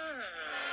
Hmm.